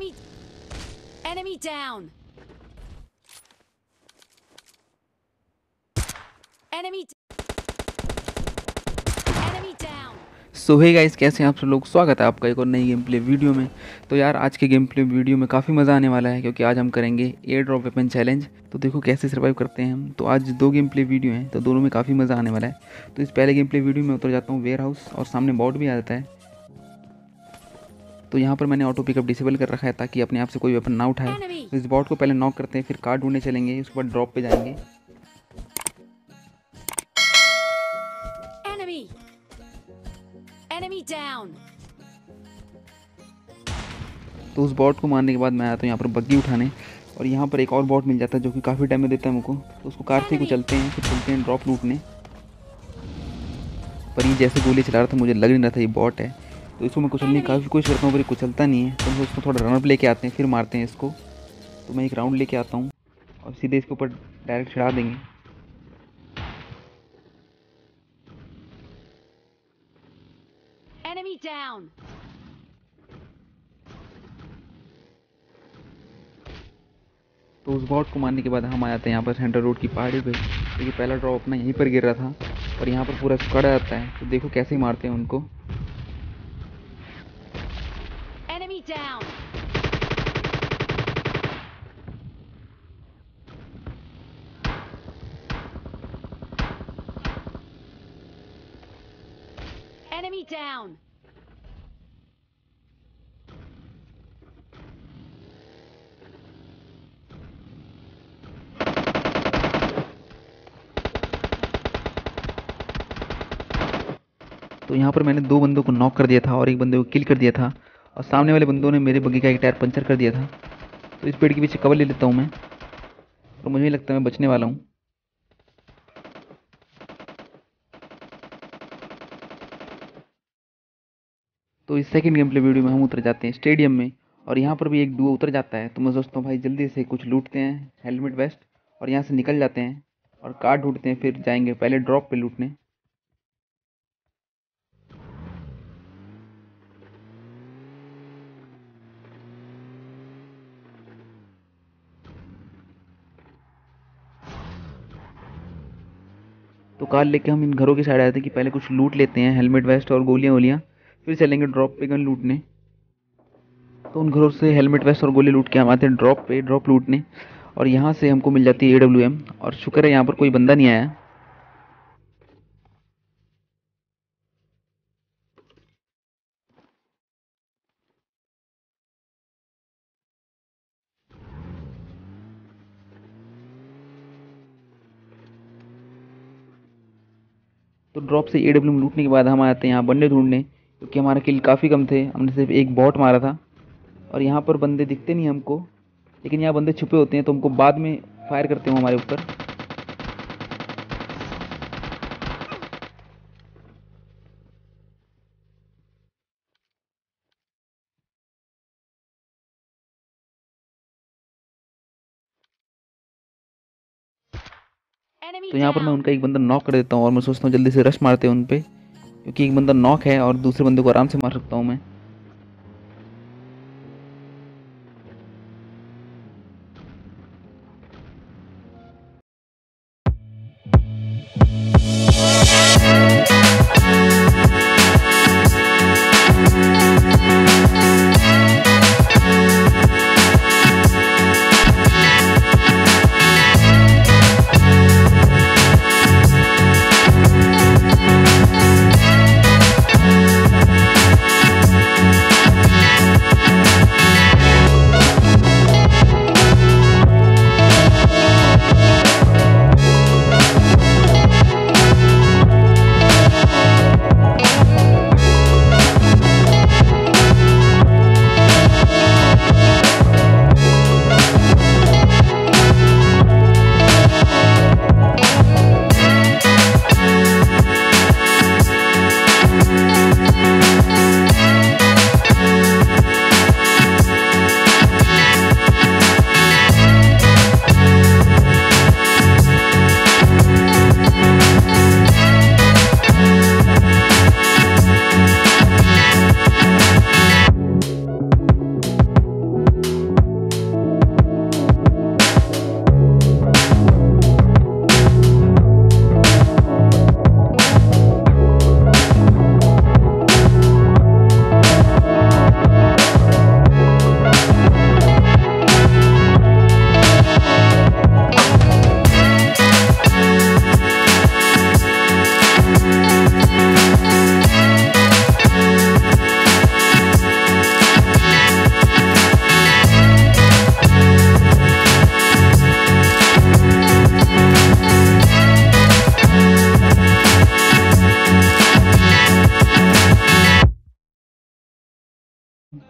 Enemy down. Enemy. Enemy down. So hey guys कैसे हैं आप सब लोग स्वागत है आपका एक और नई गेम प्ले वीडियो में तो यार, आज के गेम प्ले वीडियो में काफ़ी मज़ा आने वाला है, क्योंकि आज हम करेंगे एयर ड्रॉप वेपन चैलेंज तो देखो कैसे सर्वाइव करते हैं हम तो आज दो गेम प्ले वीडियो हैं तो दोनों में काफ़ी मज़ा आने वाला है तो इस पहले गेम प्ले वीडियो में उतर जाता हूँ वेयर हाउस और सामने बॉट भी आ जाता है तो यहाँ पर मैंने ऑटो पिकअप डिसेबल कर रखा है ताकि अपने आप से कोई वेपन ना उठाए। तो इस बॉट को पहले नॉक करते हैं फिर कार ढूँढने चलेंगे उसके बाद ड्रॉप पे जाएँगे। Enemy. Enemy down. तो उस बॉट को मारने के बाद मैं आता हूँ यहाँ पर बग्गी उठाने और यहाँ पर एक और बॉट मिल जाता है जो कि काफ़ी डैमेज देता है मुझको तो उसको कार से कुचलते हैं फिर चलते हैं ड्रॉप लूटने। पर ये जैसे गोली चला रहा था मुझे लग नहीं रहा था ये बॉट है। तो इसको मैं कुचलने की काफ़ी कोशिश करता हूँ पर कुचलता नहीं है। तो हम उसको थोड़ा रनअप लेके आते हैं फिर मारते हैं इसको। तो मैं एक राउंड लेके आता हूँ और सीधे इसके ऊपर डायरेक्ट चढ़ा देंगे। Enemy down. तो उस बॉट को मारने के बाद हम आ जाते हैं यहाँ पर सेंटर रोड की पहाड़ी पे। क्योंकि पहला ड्रॉप अपना यहीं पर गिर रहा था और यहाँ पर पूरा स्कड़ आता है। तो देखो कैसे ही मारते हैं उनको Enemy down. Enemy down. तो यहाँ पर मैंने दो बंदों को नॉक कर दिया था और एक बंदे को किल कर दिया था। और सामने वाले बंदों ने मेरे बग्गी का एक टायर पंचर कर दिया था। तो इस पेड़ के पीछे कवर ले लेता हूँ मैं। और मुझे लगता है मैं बचने वाला हूँ। तो इस सेकंड गेम प्ले वीडियो में हम उतर जाते हैं स्टेडियम में और यहाँ पर भी एक डुओ उतर जाता है। तो मैं सोचता हूँ, भाई, जल्दी से कुछ लूटते हैं हेलमेट वेस्ट और यहाँ से निकल जाते हैं और कार ढूंढते हैं, फिर जाएँगे पहले ड्रॉप पे लूटने। तो कार लेके हम इन घरों की साइड आए थे कि पहले कुछ लूट लेते हैं हेलमेट वेस्ट और गोलियाँ वोलियाँ फिर चलेंगे ड्रॉप पे गन लूटने। तो उन घरों से हेलमेट वेस्ट और गोली लूट के हम आते हैं ड्रॉप पे ड्रॉप लूटने। और यहाँ से हमको मिल जाती है एम और शुक्र है यहाँ पर कोई बंदा नहीं आया। तो ड्रॉप से ए लूटने के बाद हम आते हैं यहाँ बंदे ढूँढने। क्योंकि हमारा किल काफ़ी कम थे हमने सिर्फ़ एक बॉट मारा था। और यहाँ पर बंदे दिखते नहीं हमको लेकिन यहाँ बंदे छुपे होते हैं तो हमको बाद में फायर करते हैं हमारे ऊपर। तो यहाँ पर मैं उनका एक बंदा नॉक कर देता हूँ और मैं सोचता हूँ जल्दी से रश मारते हैं उन पे क्योंकि एक बंदा नॉक है और दूसरे बंदे को आराम से मार सकता हूँ मैं।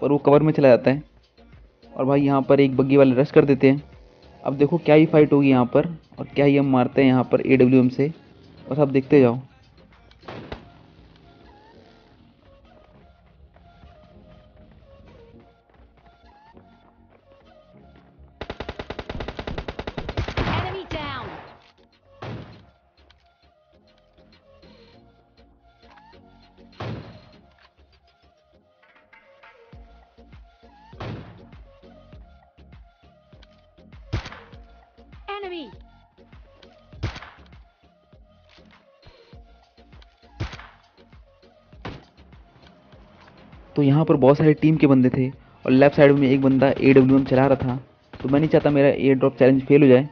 पर वो कवर में चला जाता है। और भाई यहाँ पर एक बग्गी वाले रश कर देते हैं। अब देखो क्या ही फाइट होगी यहाँ पर और क्या ही हम मारते हैं यहाँ पर AWM से। बस आप देखते जाओ। Enemy. तो यहाँ पर बहुत सारे टीम के बंदे थे और लेफ़्ट साइड में एक बंदा ए चला रहा था। तो मैं नहीं चाहता मेरा एयर ड्रॉप चैलेंज फेल हो जाए।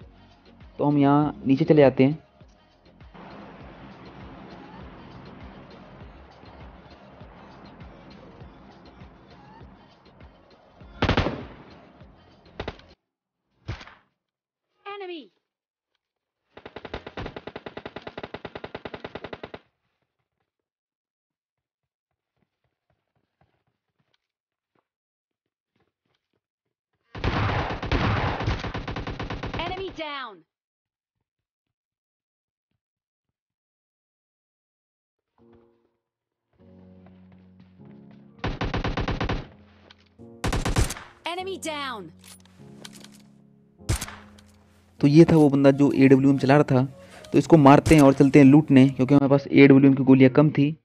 तो हम यहाँ नीचे चले जाते हैं। तो ये था वो बंदा जो ए डब्ल्यू एम चला रहा था। तो इसको मारते हैं और चलते हैं लूटने, क्योंकि हमारे पास ए डब्ल्यू एम की गोलियाँ कम थी।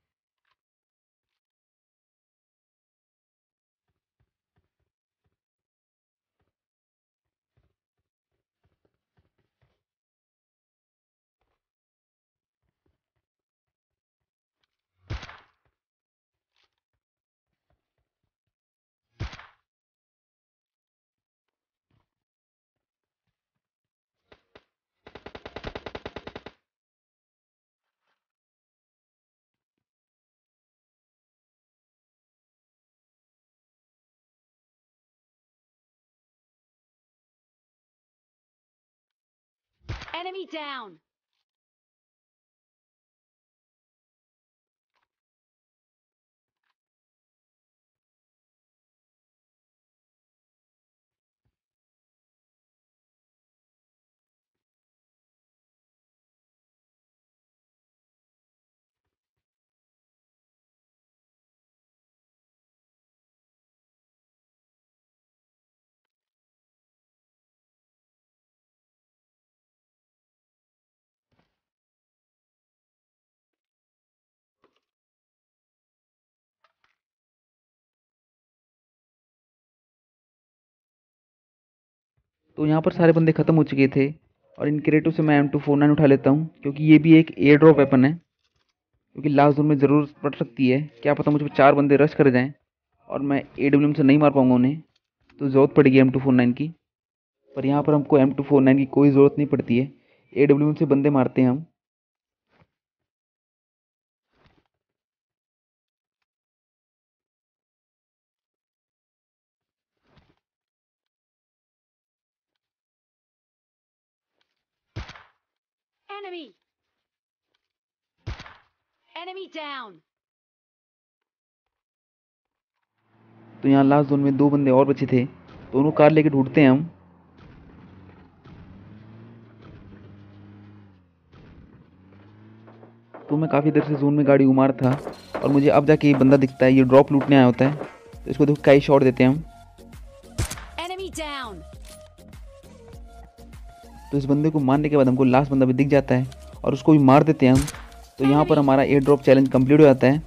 Enemy down. तो यहाँ पर सारे बंदे ख़त्म हो चुके थे और इन क्रेटों से मैं एम टू फोर नाइन उठा लेता हूँ, क्योंकि ये भी एक एयर ड्रॉप वेपन है, क्योंकि लास्ट जोन में ज़रूरत पड़ सकती है। क्या पता मुझे चार बंदे रश कर जाएँ और मैं ए डब्ल्यू से नहीं मार पाऊँगा उन्हें। तो ज़रूरत पड़ेगी एम टू फोर नाइन की। पर यहाँ पर हमको एम टू फोर नाइन की कोई ज़रूरत नहीं पड़ती है। ए डब्ल्यू से बंदे मारते हैं हम। Enemy. Enemy down. तो यहाँ लास्ट जोन में दो बंदे और बचे थे तो उनको कार लेके ढूंढते हैं हम तो मैं काफ़ी देर से जोन में गाड़ी घुमा रहा था और मुझे अब जाके ये बंदा दिखता है ये ड्रॉप लूटने आया होता है तो इसको देखो कई शॉट देते हैं हम. तो इस बंदे को मारने के बाद हमको लास्ट बंदा भी दिख जाता है और उसको भी मार देते हैं हम। तो यहाँ पर हमारा एयर ड्रॉप चैलेंज कंप्लीट हो जाता है।